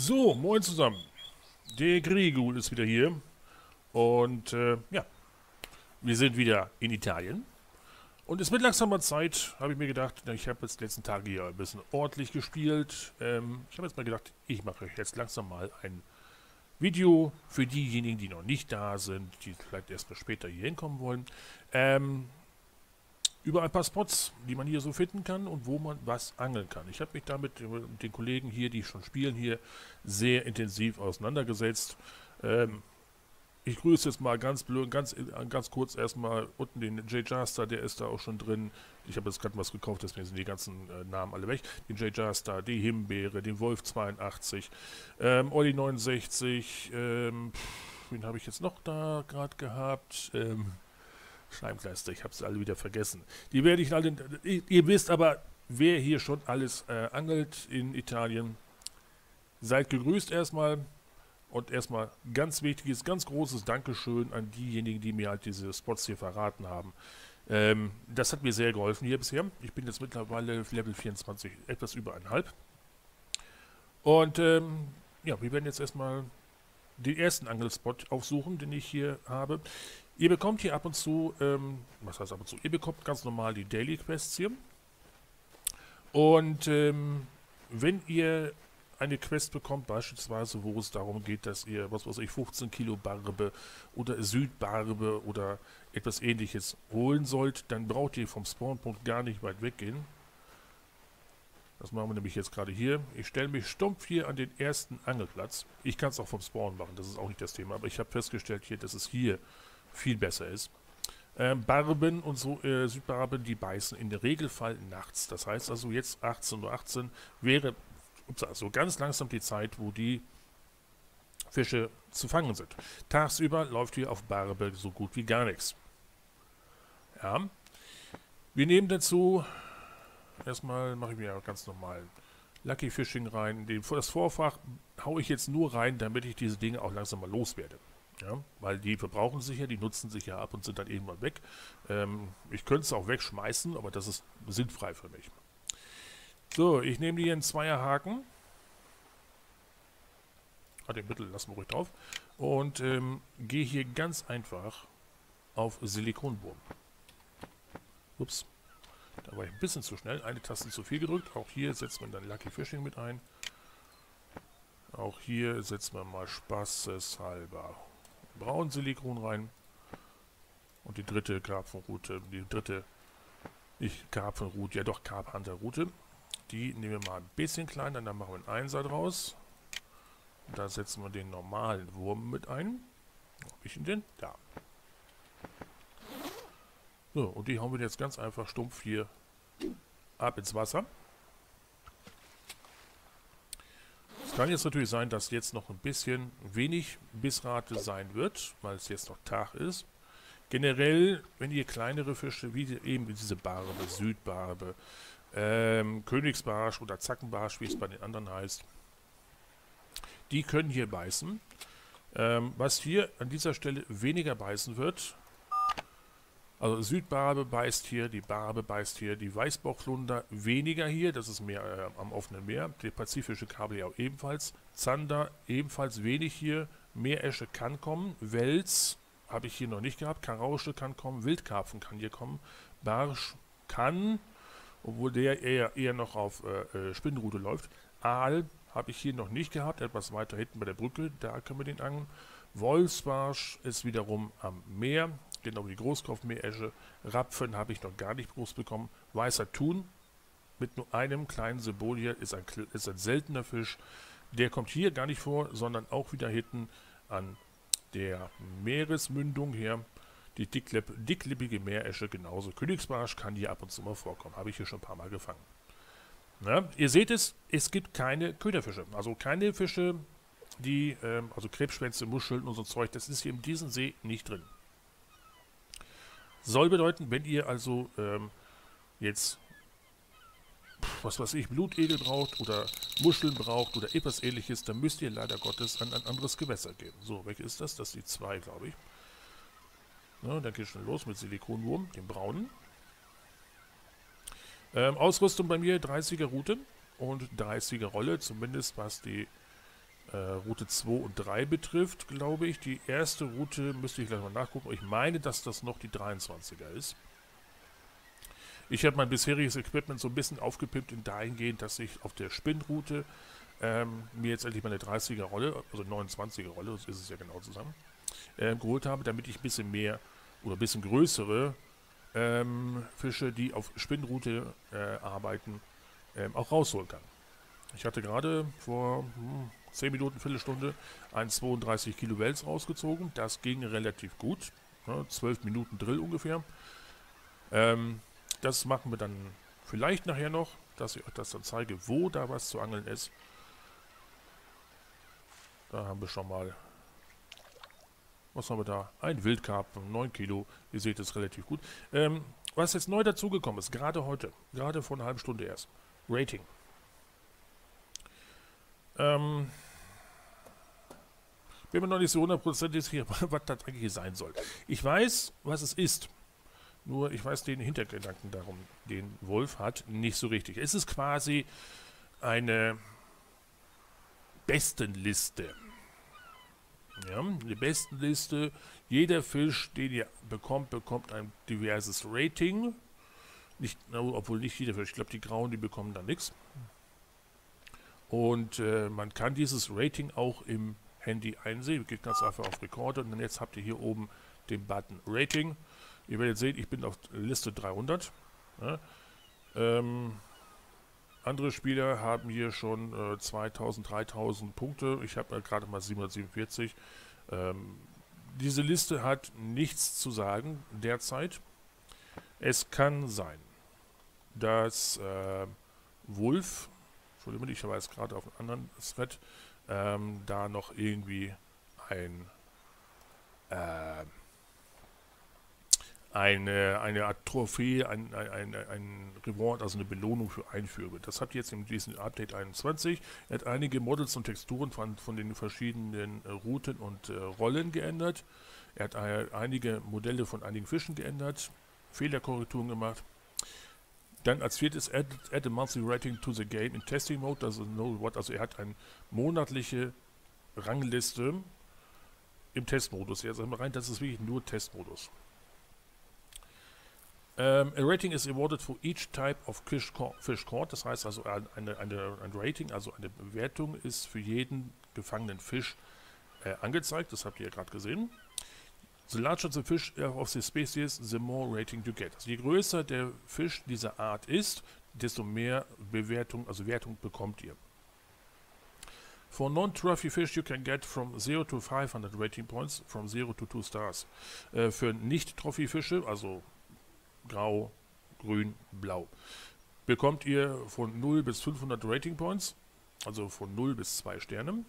So, moin zusammen. Der Grigul ist wieder hier. Und äh, ja, wir sind wieder in Italien. Und es wird langsam mal Zeit, habe ich mir gedacht. Ich habe jetzt die letzten Tage hier ein bisschen ordentlich gespielt. Ähm, ich habe jetzt mal gedacht, ich mache euch jetzt langsam mal ein Video für diejenigen, die noch nicht da sind, die vielleicht erst mal später hier hinkommen wollen. Ähm, über ein paar Spots, die man hier so finden kann und wo man was angeln kann. Ich habe mich damit mit den Kollegen hier, die schon spielen, hier sehr intensiv auseinandergesetzt. Ähm, ich grüße jetzt mal ganz blöd, ganz, ganz kurz erstmal unten den Jay Jaster, der ist da auch schon drin. Ich habe jetzt gerade was gekauft, deswegen sind die ganzen äh, Namen alle weg. Den Jay Jaster, die Himbeere, den Wolf 82, ähm, Olli 69, ähm, wen habe ich jetzt noch da gerade gehabt? Ähm, Scheibenkleister, ich habe sie alle wieder vergessen. Die werde ich alle. Ihr wisst aber, wer hier schon alles äh, angelt in Italien. Seid gegrüßt erstmal. Und erstmal ganz wichtiges, ganz großes Dankeschön an diejenigen, die mir halt diese Spots hier verraten haben. Ähm, das hat mir sehr geholfen hier bisher. Ich bin jetzt mittlerweile Level 24, etwas über einhalb. Und ähm, ja, wir werden jetzt erstmal den ersten Angelspot aufsuchen, den ich hier habe. Ihr bekommt hier ab und zu, ähm, was heißt ab und zu, ihr bekommt ganz normal die Daily Quests hier. Und ähm, wenn ihr eine Quest bekommt, beispielsweise, wo es darum geht, dass ihr, was weiß ich, 15 Kilo Barbe oder Südbarbe oder etwas ähnliches holen sollt, dann braucht ihr vom Spawnpunkt gar nicht weit weggehen. Das machen wir nämlich jetzt gerade hier. Ich stelle mich stumpf hier an den ersten Angelplatz. Ich kann es auch vom Spawn machen, das ist auch nicht das Thema, aber ich habe festgestellt hier, dass es hier viel besser ist. Ähm, Barben und so äh, Südbarben, die beißen in der Regelfall nachts. Das heißt also jetzt 18.18 Uhr 18 wäre ups, also ganz langsam die Zeit, wo die Fische zu fangen sind. Tagsüber läuft hier auf Barbe so gut wie gar nichts. Ja. Wir nehmen dazu, erstmal mache ich mir ganz normal Lucky Fishing rein. Das Vorfach haue ich jetzt nur rein, damit ich diese Dinge auch langsam mal loswerde. Ja, weil die verbrauchen sich ja, die nutzen sich ja ab und sind dann irgendwann weg. Ähm, ich könnte es auch wegschmeißen, aber das ist sinnfrei für mich. So, ich nehme hier einen Zweierhaken. Ah, den Mittel lassen wir ruhig drauf. Und ähm, gehe hier ganz einfach auf Silikonwurm. Ups. Da war ich ein bisschen zu schnell. Eine Taste zu viel gedrückt. Auch hier setzt man dann Lucky Fishing mit ein. Auch hier setzen wir mal spaßeshalber Braunsilikon rein. Und die dritte Karpfenroute, die dritte, nicht Karpfenroute, ja doch Karphanterroute. Die nehmen wir mal ein bisschen kleiner, dann machen wir einen Einser draus. Da setzen wir den normalen Wurm mit ein. Wo habe ich ihn denn? Da. So, und die hauen wir jetzt ganz einfach stumpf hier ab ins Wasser. Kann jetzt natürlich sein, dass jetzt noch ein bisschen wenig Bissrate sein wird, weil es jetzt noch Tag ist. Generell, wenn ihr kleinere Fische, wie eben diese Barbe, Südbarbe, ähm, Königsbarsch oder Zackenbarsch, wie es bei den anderen heißt, die können hier beißen. Ähm, was hier an dieser Stelle weniger beißen wird, also Südbarbe beißt hier, die Barbe beißt hier, die Weißbauchflunder weniger hier, das ist mehr äh, am offenen Meer. Der pazifische Kabeljau ebenfalls. Zander ebenfalls wenig hier. Meeresche kann kommen. Wels habe ich hier noch nicht gehabt. Karausche kann kommen. Wildkarpfen kann hier kommen. Barsch kann, obwohl der eher, eher noch auf äh, äh Spinnrute läuft. Aal habe ich hier noch nicht gehabt, etwas weiter hinten bei der Brücke, da können wir den angeln. Wolfsbarsch ist wiederum am Meer, genau wie die Großkopfmeeresche. Rapfen habe ich noch gar nicht groß bekommen. Weißer Thun mit nur einem kleinen Symbol hier ist ein, ist ein seltener Fisch. Der kommt hier gar nicht vor, sondern auch wieder hinten an der Meeresmündung her. Die dicklipp dicklippige Meeresche genauso. Königsbarsch kann hier ab und zu mal vorkommen. Habe ich hier schon ein paar Mal gefangen. Na, ihr seht es, es gibt keine Köderfische. Also keine Fische, die, ähm, also Krebsschwänze, Muscheln und so Zeug, das ist hier in diesem See nicht drin. Soll bedeuten, wenn ihr also ähm, jetzt, was weiß ich, Blutegel braucht oder Muscheln braucht oder etwas ähnliches, dann müsst ihr leider Gottes an ein anderes Gewässer gehen. So, welche ist das? Das ist die 2, glaube ich. Ja, dann geht schon los mit Silikonwurm, dem braunen. Ähm, Ausrüstung bei mir 30er Route und 30er Rolle, zumindest was die äh, Route 2 und 3 betrifft, glaube ich. Die erste Route müsste ich gleich mal nachgucken. Ich meine, dass das noch die 23er ist. Ich habe mein bisheriges Equipment so ein bisschen aufgepippt in dahingehend, dass ich auf der Spinnroute ähm, mir jetzt endlich meine 30er Rolle, also 29er Rolle, das ist es ja genau zusammen, äh, geholt habe, damit ich ein bisschen mehr oder ein bisschen größere ähm, Fische, die auf Spinnroute äh, arbeiten, ähm, auch rausholen kann. Ich hatte gerade vor hm, 10 Minuten, Viertelstunde ein 32 Kilo Wels rausgezogen. Das ging relativ gut. Ne, 12 Minuten Drill ungefähr. Ähm, das machen wir dann vielleicht nachher noch, dass ich euch das dann zeige, wo da was zu angeln ist. Da haben wir schon mal, was haben wir da? Ein Wildkarpfen, 9 Kilo. Ihr seht es relativ gut. Ähm, was jetzt neu dazugekommen ist, gerade heute, gerade vor einer halben Stunde erst. Rating. Ähm, bin mir noch nicht so hundertprozentig sicher, was das eigentlich sein soll. Ich weiß, was es ist. Nur ich weiß den Hintergedanken darum, den Wolf hat, nicht so richtig. Es ist quasi eine Bestenliste. Ja, eine Bestenliste. Jeder Fisch, den ihr bekommt, bekommt ein diverses Rating. Nicht, obwohl nicht jeder Fisch. Ich glaube, die Grauen, die bekommen da nichts. Und äh, man kann dieses Rating auch im Handy einsehen. Geht ganz einfach auf Recorder und dann jetzt habt ihr hier oben den Button Rating. Ihr werdet sehen, ich bin auf Liste 300. Ja. Ähm, andere Spieler haben hier schon äh, 2000, 3000 Punkte. Ich habe äh, gerade mal 747. Ähm, diese Liste hat nichts zu sagen derzeit. Es kann sein, dass äh, Wolf, Entschuldigung, ich war jetzt gerade auf einem anderen Thread, ähm, da noch irgendwie ein äh, eine, eine Art Trophäe, ein, ein, ein, Reward, also eine Belohnung für Einführung. Das ihr jetzt in diesem Update 21. Er hat einige Models und Texturen von, von den verschiedenen äh, Routen und äh, Rollen geändert. Er hat äh, einige Modelle von einigen Fischen geändert, Fehlerkorrekturen gemacht. Dann als viertes, add, add a monthly rating to the game in testing mode. Also, no what, also er hat eine monatliche Rangliste im Testmodus. Jetzt einmal rein, das ist wirklich nur Testmodus. Um, ähm, a rating is awarded for each type of fish caught. Das heißt also, eine, eine, ein Rating, also eine Bewertung, ist für jeden gefangenen Fisch äh, angezeigt. Das habt ihr ja gerade gesehen. The larger the fish of the species, the more rating you get. Also je größer der Fisch dieser Art ist, desto mehr Bewertung, also Wertung bekommt ihr. For non-trophy fish you can get from 0 to 500 rating points, from 0 to 2 stars. Äh, für Nicht-Trophy-Fische, also grau, grün, blau, bekommt ihr von 0 bis 500 Rating Points, also von 0 bis 2 Sternen.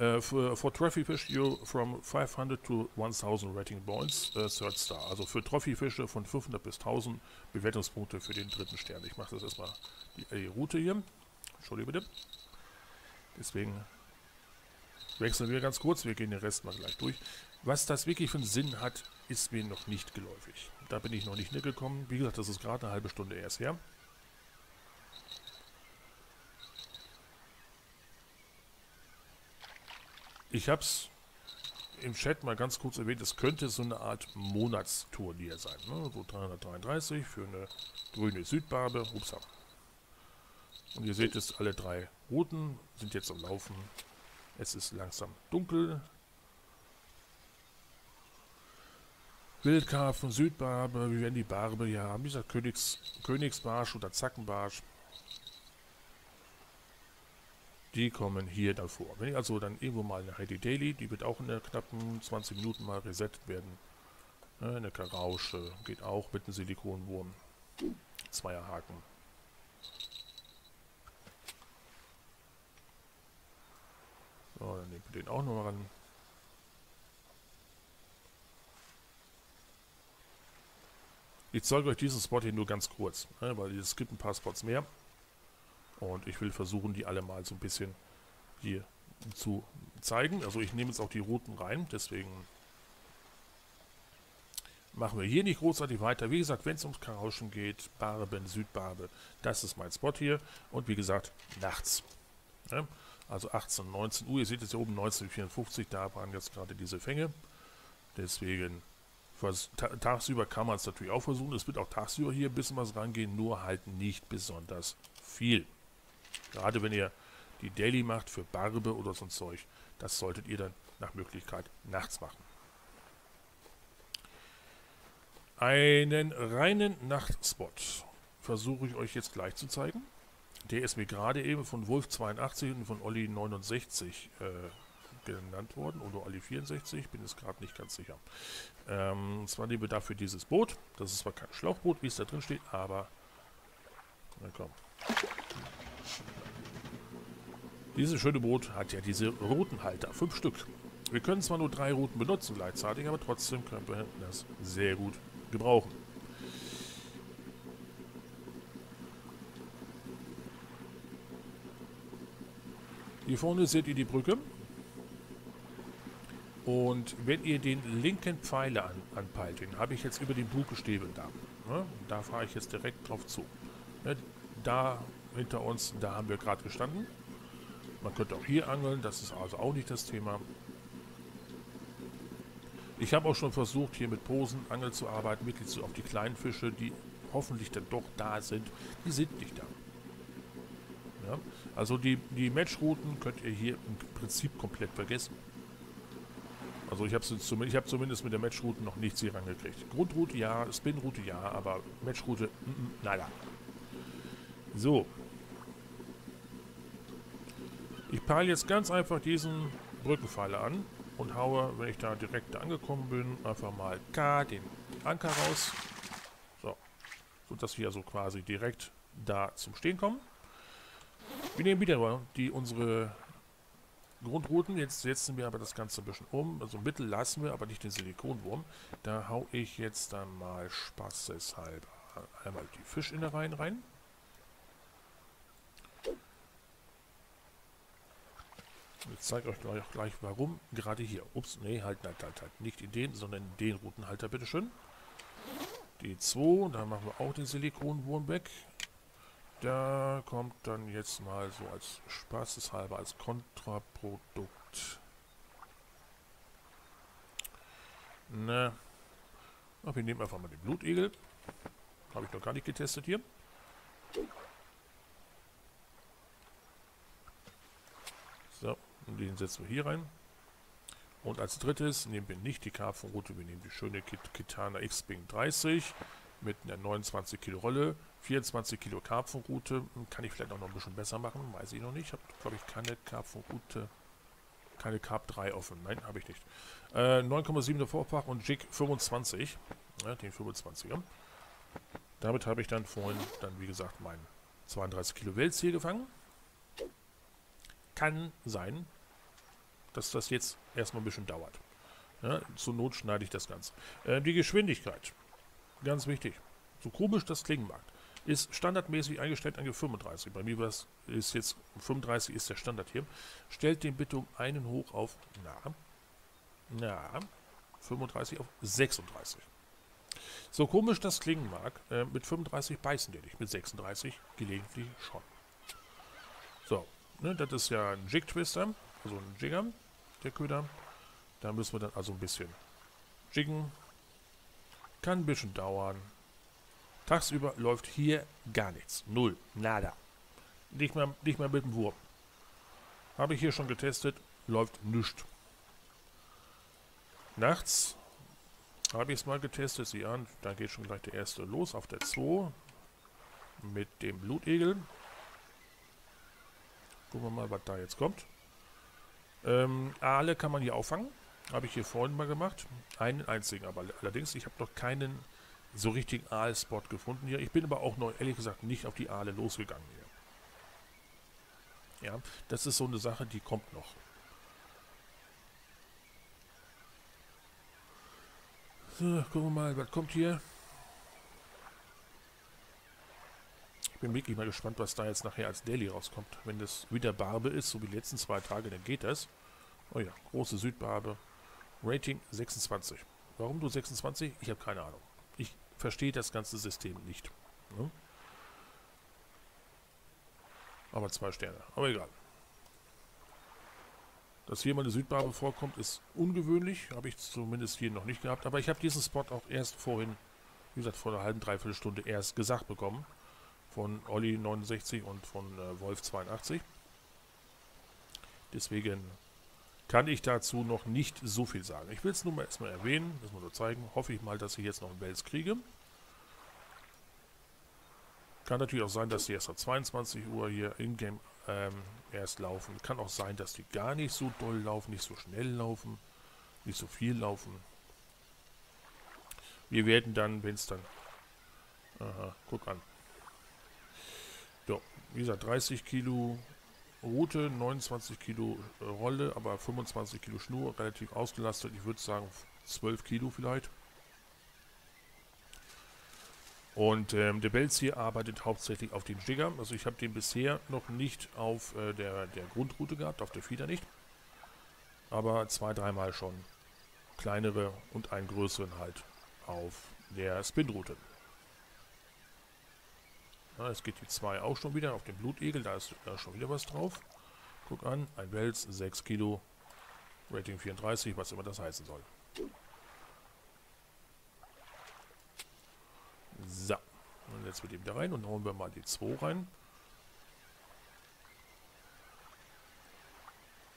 Uh, for, Trophy Fish, you from 500 to 1000 Rating Points, uh, Third Star. Also für Trophy Fische von 500 bis 1000 Bewertungspunkte für den dritten Stern. Ich mache das erstmal die, die Route hier. Entschuldige bitte. Deswegen wechseln wir ganz kurz. Wir gehen den Rest mal gleich durch. Was das wirklich für einen Sinn hat, ist mir noch nicht geläufig. Da bin ich noch nicht gekommen. Wie gesagt, das ist gerade eine halbe Stunde erst her. Ich habe es im Chat mal ganz kurz erwähnt, es könnte so eine Art Monatsturnier sein. Ne? So 333 für eine grüne Südbarbe. Ups. Und ihr seht es, alle drei Routen sind jetzt am Laufen. Es ist langsam dunkel. Wildkarpfen, Südbarbe, wir werden die Barbe hier haben. Dieser Königs, Königsbarsch oder Zackenbarsch. Die kommen hier davor. Wenn ich also dann irgendwo mal eine Heidi Daily, die wird auch in der knappen 20 Minuten mal resettet werden. Eine Karausche geht auch mit einem Silikonwurm. Zweierhaken. So, dann nehmen wir den auch noch ran. Ich zeige euch diesen Spot hier nur ganz kurz, ne, weil es gibt ein paar Spots mehr. Und ich will versuchen, die alle mal so ein bisschen hier zu zeigen. Also ich nehme jetzt auch die Routen rein, deswegen machen wir hier nicht großartig weiter. Wie gesagt, wenn es ums Karauschen geht, Barben, Südbarbe, das ist mein Spot hier. Und wie gesagt, nachts. Ne? Also 18, 19 Uhr. Ihr seht es hier oben 1954, da waren jetzt gerade diese Fänge. Deswegen, tagsüber kann man es natürlich auch versuchen. Es wird auch tagsüber hier ein bisschen was rangehen, nur halt nicht besonders viel. Gerade wenn ihr die Daily macht für Barbe oder so ein Zeug, das solltet ihr dann nach Möglichkeit nachts machen. Einen reinen Nachtspot versuche ich euch jetzt gleich zu zeigen. Der ist mir gerade eben von Wolf82 und von Olli 69 äh, genannt worden. Oder Olli 64, bin es gerade nicht ganz sicher. Ähm, zwar nehmen wir dafür dieses Boot. Das ist zwar kein Schlauchboot, wie es da drin steht, aber... Na komm. Dieses schöne Boot hat ja diese Routenhalter. Fünf Stück. Wir können zwar nur drei Routen benutzen gleichzeitig, aber trotzdem können wir das sehr gut gebrauchen. Hier vorne seht ihr die Brücke. Und wenn ihr den linken Pfeiler an, anpeilt, den habe ich jetzt über den Bugestäbe da. Ne? Da fahre ich jetzt direkt drauf zu. Ne? Da hinter uns, da haben wir gerade gestanden. Man könnte auch hier angeln, das ist also auch nicht das Thema. Ich habe auch schon versucht, hier mit Posen, Angel zu arbeiten, wirklich so auf die kleinen Fische, die hoffentlich dann doch da sind. Die sind nicht da. Ja? Also die, die Matchrouten könnt ihr hier im Prinzip komplett vergessen. Also ich habe zumindest, hab zumindest mit der Matchroute noch nichts hier rangekriegt. Grundroute ja, Spinroute ja, aber Matchroute, mm, mm, nada. So. Ich peile jetzt ganz einfach diesen Brückenpfeiler an und haue, wenn ich da direkt angekommen bin, einfach mal K, den Anker raus. So, sodass wir also quasi direkt da zum Stehen kommen. Wir nehmen wieder die, unsere Grundrouten. Jetzt setzen wir aber das Ganze ein bisschen um. Also Mittel lassen wir, aber nicht den Silikonwurm. Da haue ich jetzt dann mal spaßeshalber einmal die Fischinnereien rein. Ich zeige euch gleich, gleich warum. Gerade hier. Ups, nee, halt, halt, halt, halt. Nicht in den, sondern in den Routenhalter, bitteschön. Die 2, da machen wir auch den Silikonwurm weg. Da kommt dann jetzt mal so als spaßeshalber, als Kontraprodukt. Ne. Ach, wir nehmen einfach mal den Blutegel. Habe ich noch gar nicht getestet hier. So, und den setzen wir hier rein. Und als drittes nehmen wir nicht die Karpfenroute, wir nehmen die schöne Kitana X-Bing 30 mit einer 29 Kilo Rolle, 24 Kilo Karpfenroute. Kann ich vielleicht auch noch ein bisschen besser machen, weiß ich noch nicht. Ich habe, glaube ich, keine Karpfenroute, keine Carp 3 offen. Nein, habe ich nicht. Äh, 9,7er Vorfach und Jig 25, ja, den 25er. Damit habe ich dann vorhin, dann wie gesagt, mein 32 Kilo Wels gefangen. Kann sein, dass das jetzt erstmal ein bisschen dauert. Ja, zur Not schneide ich das Ganze. Äh, die Geschwindigkeit. Ganz wichtig. So komisch das klingen mag. Ist standardmäßig eingestellt an 35. Bei mir ist jetzt 35 ist der Standard hier. Stellt den bitte um einen hoch auf, na, na, 35 auf 36. So komisch das klingen mag, äh, mit 35 beißen die nicht, mit 36 gelegentlich schon. So, ne, das ist ja ein Jig-Twister, also ein Jigger, der Köder. Da müssen wir dann also ein bisschen jiggen. Kann ein bisschen dauern. Tagsüber läuft hier gar nichts. Null. Nada. Nicht mal, nicht mal mit dem Wurm. Habe ich hier schon getestet. Läuft nichts. Nachts habe ich es mal getestet. Sieh an, da geht schon gleich der erste los auf der 2 mit dem Blutegel. Gucken wir mal, was da jetzt kommt. Ähm, Aale kann man hier auffangen. Habe ich hier vorhin mal gemacht. Einen einzigen, aber allerdings, ich habe noch keinen so richtigen Aal-Spot gefunden hier. Ich bin aber auch noch, ehrlich gesagt, nicht auf die Aale losgegangen hier. Ja, das ist so eine Sache, die kommt noch. So, gucken wir mal, was kommt hier. Ich bin wirklich mal gespannt, was da jetzt nachher als Daily rauskommt. Wenn das wieder Barbe ist, so wie die letzten zwei Tage, dann geht das. Oh ja, große Südbarbe. Rating 26. Warum du 26? Ich habe keine Ahnung. Ich verstehe das ganze System nicht. Ne? Aber zwei Sterne. Aber egal. Dass hier mal eine Südbarbe vorkommt, ist ungewöhnlich. Habe ich zumindest hier noch nicht gehabt. Aber ich habe diesen Spot auch erst vorhin, wie gesagt, vor einer halben, dreiviertel Stunde erst gesagt bekommen. Von Olli 69 und von äh, Wolf 82. Deswegen kann ich dazu noch nicht so viel sagen. Ich will es nur mal erstmal erwähnen, das mal nur zeigen. Hoffe ich mal, dass ich jetzt noch einen Wels kriege. Kann natürlich auch sein, dass die erst ab 22 Uhr hier in-game ähm, erst laufen. Kann auch sein, dass die gar nicht so doll laufen, nicht so schnell laufen, nicht so viel laufen. Wir werden dann, wenn es dann... Aha, guck an. So, wie gesagt, 30 Kilo Route, 29 Kilo äh, Rolle, aber 25 Kilo Schnur, relativ ausgelastet. Ich würde sagen 12 Kilo vielleicht. Und ähm, der Belz hier arbeitet hauptsächlich auf den Jigger. Also ich habe den bisher noch nicht auf äh, der, der Grundroute gehabt, auf der Fieder nicht. Aber zwei, dreimal schon kleinere und einen größeren halt auf der Spinroute. Ja, es geht die 2 auch schon wieder auf den Blutegel, da ist da schon wieder was drauf. Guck an, ein Wels, 6 Kilo, Rating 34, was immer das heißen soll. So. Und jetzt mit ihm da rein und hauen wir mal die 2 rein.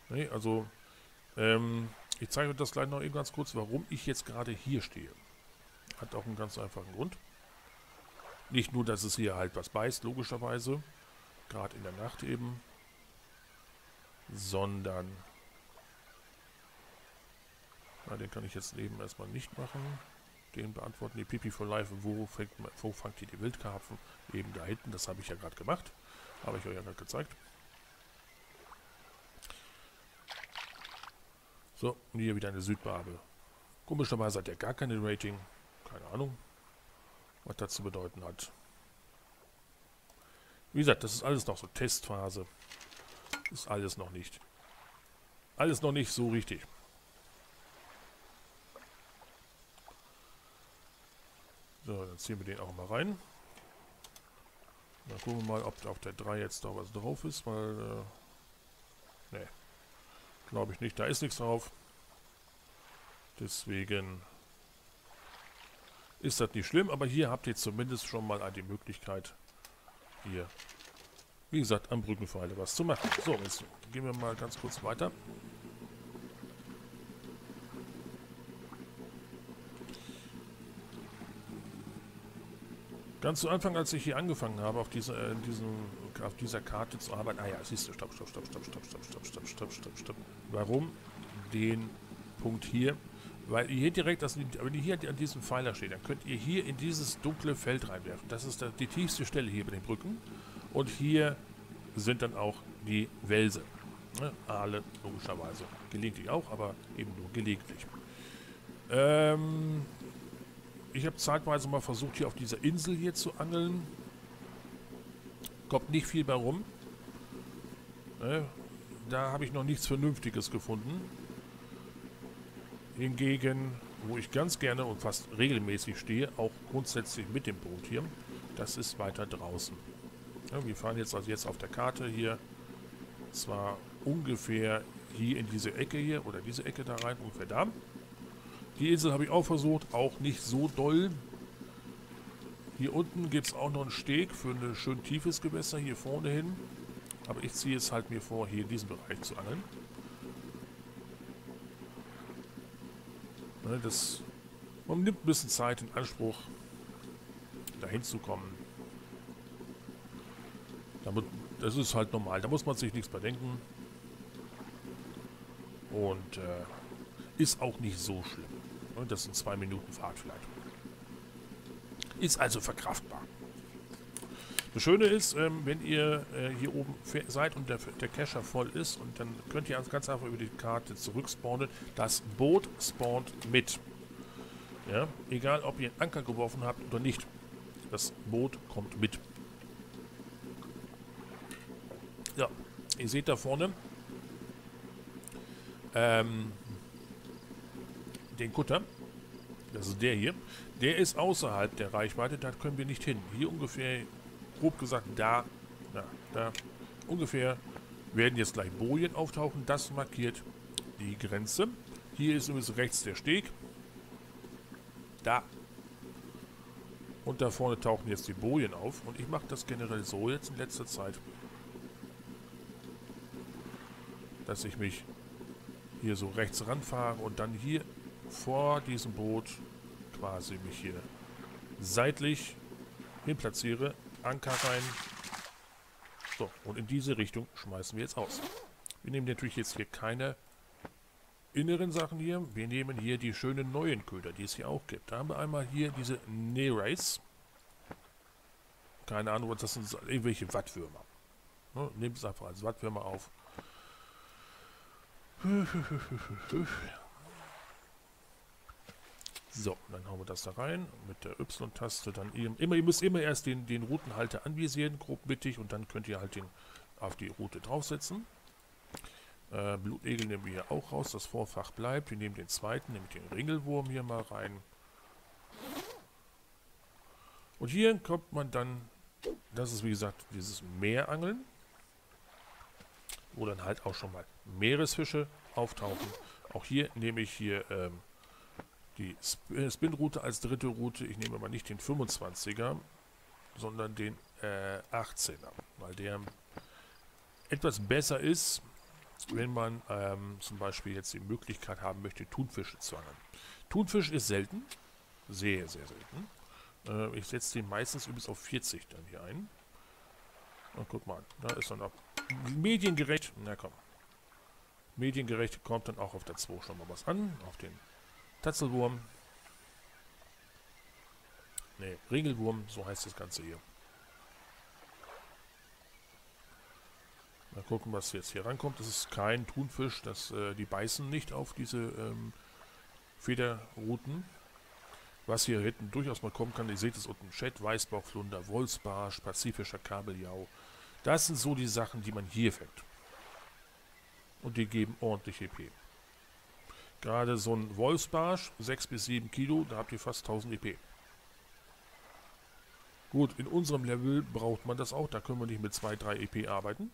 Nee, also, ähm, ich zeige euch das gleich noch eben ganz kurz, warum ich jetzt gerade hier stehe. Hat auch einen ganz einfachen Grund. Nicht nur, dass es hier halt was beißt, logischerweise, gerade in der Nacht eben, sondern, na, den kann ich jetzt eben erstmal nicht machen den beantworten. Die Pipi for Life, wo, fängt, wo fangt ihr die Wildkarpfen? Eben da hinten, das habe ich ja gerade gemacht. Habe ich euch ja gerade gezeigt. So, und hier wieder eine Südbarbe. Komischerweise hat er gar keine Rating. Keine Ahnung, was das zu bedeuten hat. Wie gesagt, das ist alles noch so Testphase. Ist alles noch nicht. Alles noch nicht so richtig. So, dann ziehen wir den auch mal rein. Dann gucken wir mal, ob auf der 3 jetzt da was drauf ist, weil, äh, ne, glaube ich nicht, da ist nichts drauf. Deswegen ist das nicht schlimm, aber hier habt ihr zumindest schon mal die Möglichkeit, hier, wie gesagt, am Brückenpfeile was zu machen. So, jetzt gehen wir mal ganz kurz weiter. Ganz zu Anfang, als ich hier angefangen habe, auf, diese, äh, diesen, auf dieser Karte zu arbeiten, ah ja, siehst du, stopp, stopp, stopp, stopp, stopp, stopp, stopp, stopp, stopp, stopp, stopp. Warum den Punkt hier? Weil hier direkt, das, wenn ihr hier an diesem Pfeiler steht, dann könnt ihr hier in dieses dunkle Feld reinwerfen. Das ist die tiefste Stelle hier bei den Brücken. Und hier sind dann auch die Wälse. Ne? Aale, logischerweise. Gelegentlich auch, aber eben nur gelegentlich. Ähm, ich habe zeitweise mal versucht, hier auf dieser Insel hier zu angeln. Kommt nicht viel bei rum. Ne? Da habe ich noch nichts Vernünftiges gefunden. Hingegen, wo ich ganz gerne und fast regelmäßig stehe, auch grundsätzlich mit dem Boot hier, das ist weiter draußen. Ja, wir fahren jetzt also jetzt auf der Karte hier zwar ungefähr hier in diese Ecke hier oder diese Ecke da rein, ungefähr da. Die Insel habe ich auch versucht, auch nicht so doll. Hier unten gibt es auch noch einen Steg für ein schön tiefes Gewässer hier vorne hin. Aber ich ziehe es halt mir vor, hier in diesem Bereich zu angeln. Ne, das, man nimmt ein bisschen Zeit in Anspruch, dahin zu kommen. Damit, das ist halt normal, da muss man sich nichts bedenken. Und äh, ist auch nicht so schlimm. Und das sind zwei Minuten Fahrt vielleicht. Ist also verkraftbar. Das Schöne ist, ähm, wenn ihr äh, hier oben seid und der, der Cacher voll ist und dann könnt ihr ganz einfach über die Karte zurückspawnen. Das Boot spawnt mit. Ja, egal ob ihr einen Anker geworfen habt oder nicht. Das Boot kommt mit. Ja, ihr seht da vorne ähm, den Kutter, das ist der hier, der ist außerhalb der Reichweite, da können wir nicht hin. Hier ungefähr, grob gesagt, da, na, da, ungefähr werden jetzt gleich Bojen auftauchen. Das markiert die Grenze. Hier ist übrigens rechts der Steg. Da. Und da vorne tauchen jetzt die Bojen auf. Und ich mache das generell so jetzt in letzter Zeit, dass ich mich hier so rechts ranfahre und dann hier vor diesem Boot quasi mich hier seitlich hin platziere, Anker rein. So, und in diese Richtung schmeißen wir jetzt aus. Wir nehmen natürlich jetzt hier keine inneren Sachen hier. Wir nehmen hier die schönen neuen Köder, die es hier auch gibt. Da haben wir einmal hier diese Nereis. Keine Ahnung, was das sind irgendwelche Wattwürmer. Ne, Nehmt es einfach als Wattwürmer auf. So, dann hauen wir das da rein mit der Y-Taste. Dann immer, ihr müsst immer erst den, den Routenhalter anvisieren, grob mittig, und dann könnt ihr halt den auf die Route draufsetzen. Äh, Blutegel nehmen wir hier auch raus, das Vorfach bleibt. Wir nehmen den zweiten, nämlich den Ringelwurm hier mal rein. Und hier kommt man dann, das ist wie gesagt dieses Meerangeln, wo dann halt auch schon mal Meeresfische auftauchen. Auch hier nehme ich hier ähm, die äh, Spin-Route als dritte Route. Ich nehme aber nicht den 25er, sondern den äh, 18er, weil der etwas besser ist, wenn man ähm, zum Beispiel jetzt die Möglichkeit haben möchte, Thunfische zu angeln. Thunfisch ist selten, sehr, sehr selten. Äh, ich setze den meistens übrigens auf 40 dann hier ein. Und guck mal, da ist dann auch mediengerecht. Na komm. Mediengerecht kommt dann auch auf der 2 schon mal was an. Auf den Tatzelwurm. Ne, Regelwurm, so heißt das Ganze hier. Mal gucken, was jetzt hier rankommt. Das ist kein Thunfisch, das, äh, die beißen nicht auf diese ähm, Federruten. Was hier hinten durchaus mal kommen kann, ihr seht es unten, Chat, Weißbauchflunder, Wolfsbarsch, pazifischer Kabeljau. Das sind so die Sachen, die man hier fängt. Und die geben ordentlich EP. Gerade so ein Wolfsbarsch, 6 bis 7 Kilo, da habt ihr fast 1000 EP. Gut, in unserem Level braucht man das auch, da können wir nicht mit 2, 3 EP arbeiten.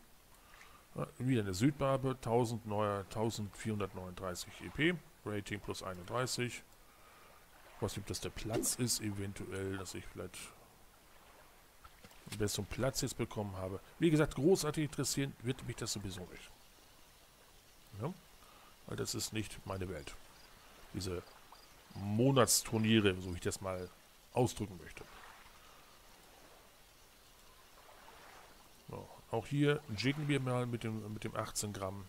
Wieder eine Südbarbe, 1000 neuer, 1439 EP, Rating plus 31. Ich weiß nicht, ob das der Platz ist, eventuell, dass ich vielleicht einen besseren Platz jetzt bekommen habe. Wie gesagt, großartig interessieren wird mich das sowieso nicht. Ja? Weil das ist nicht meine Welt. Diese Monatsturniere, so ich das mal ausdrücken möchte. So, auch hier jiggen wir mal mit dem, mit dem 18 Gramm.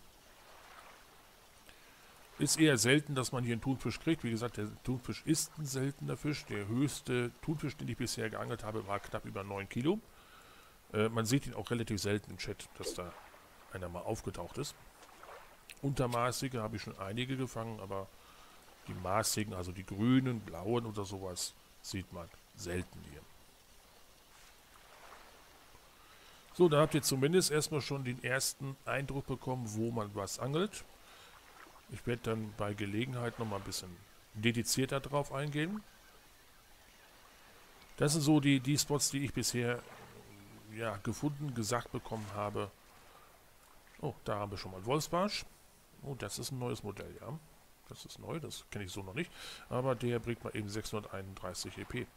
Ist eher selten, dass man hier einen Thunfisch kriegt. Wie gesagt, der Thunfisch ist ein seltener Fisch. Der höchste Thunfisch, den ich bisher geangelt habe, war knapp über 9 Kilo. Äh, man sieht ihn auch relativ selten im Chat, dass da einer mal aufgetaucht ist. Untermaßige habe ich schon einige gefangen, aber die maßigen, also die grünen, blauen oder sowas, sieht man selten hier. So, da habt ihr zumindest erstmal schon den ersten Eindruck bekommen, wo man was angelt. Ich werde dann bei Gelegenheit nochmal ein bisschen dedizierter drauf eingehen. Das sind so die, die Spots, die ich bisher ja, gefunden, gesagt bekommen habe. Oh, da haben wir schon mal Wolfsbarsch. Oh, das ist ein neues Modell, ja. Das ist neu, das kenne ich so noch nicht. Aber der bringt mal eben 631 EP.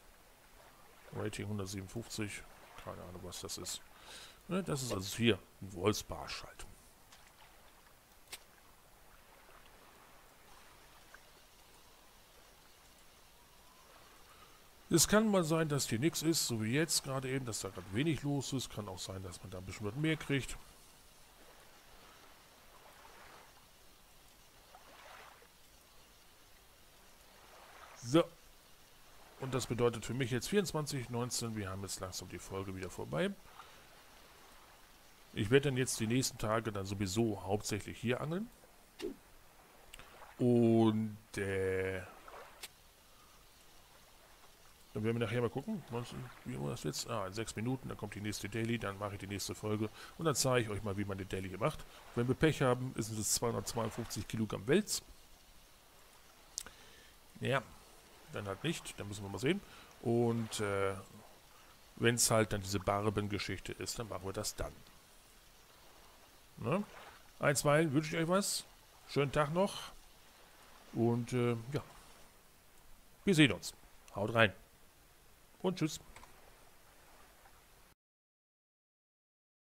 Rating 157. Keine Ahnung, was das ist. Ne, das ist also hier ein Wolfsbarsch halt. Es kann mal sein, dass hier nichts ist, so wie jetzt gerade eben, dass da gerade wenig los ist. Kann auch sein, dass man da ein bisschen mehr kriegt. So. Und das bedeutet für mich jetzt 24.19. Wir haben jetzt langsam die Folge wieder vorbei. Ich werde dann jetzt die nächsten Tage dann sowieso hauptsächlich hier angeln. Und äh, dann werden wir nachher mal gucken, wie immer das jetzt. Ah, in sechs Minuten, dann kommt die nächste Daily, dann mache ich die nächste Folge und dann zeige ich euch mal, wie man die Daily macht. Wenn wir Pech haben, ist es 252 Kilogramm Wels. Ja, dann halt nicht, dann müssen wir mal sehen. Und äh, wenn es halt dann diese Barbengeschichte ist, dann machen wir das dann. Ne? Einstweilen wünsche ich euch was. schönen Tag noch. Und äh, ja, wir sehen uns. Haut rein. Und tschüss.